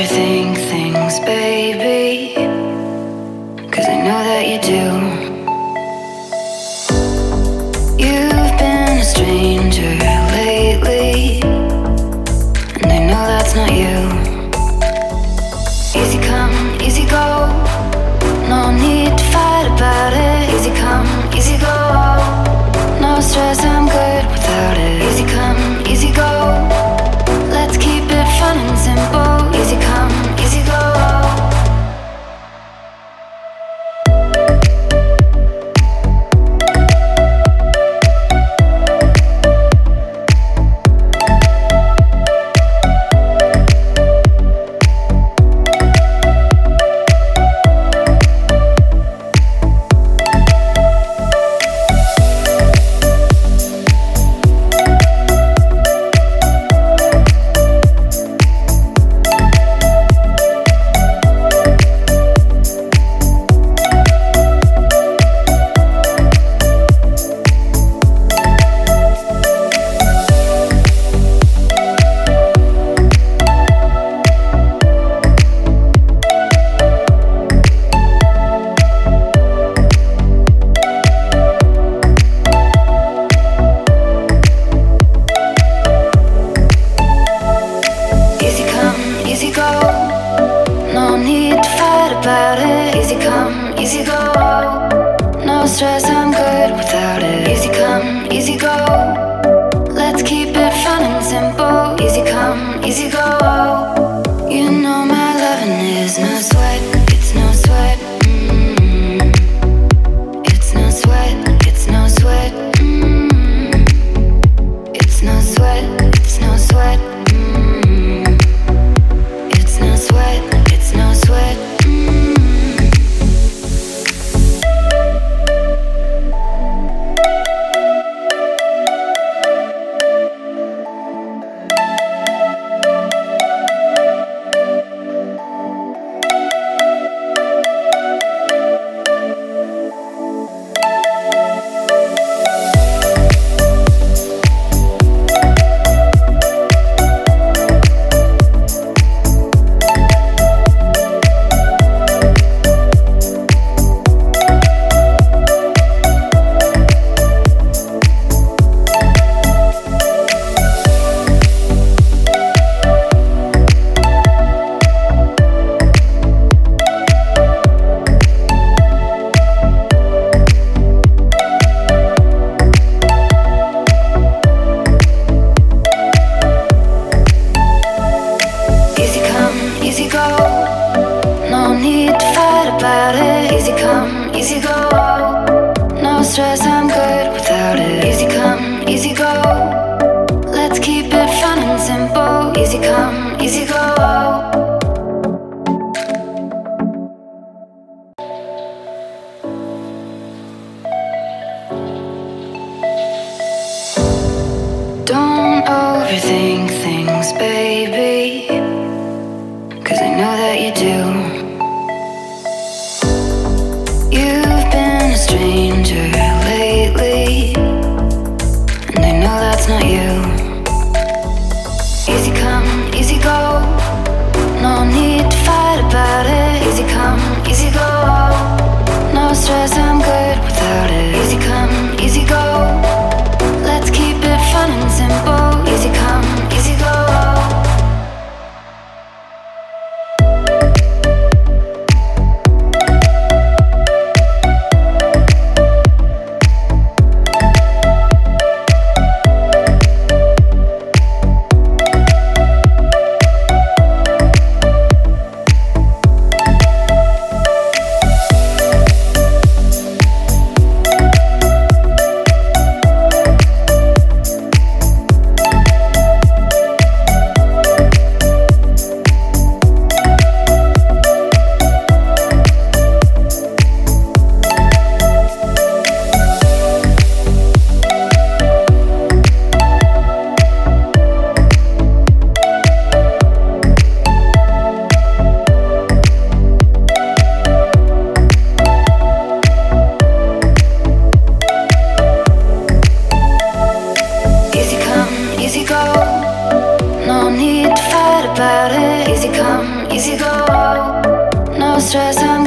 overthink things, baby. Stress, I'm good without it. Easy come, easy go. easy go. No stress, I'm good without it. Easy come, easy go. Let's keep it fun and simple. Easy come, easy go. Don't overthink things, baby. Cause I know that you do. No stress, I'm